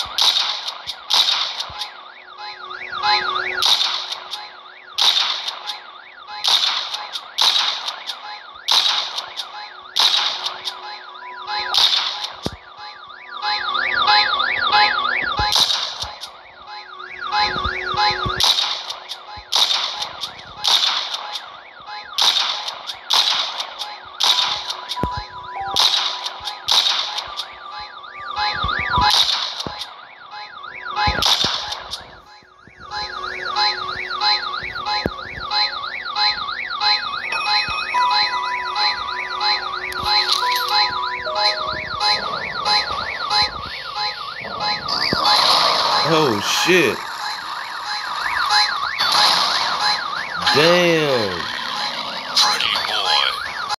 Thanks. Oh shit. Damn.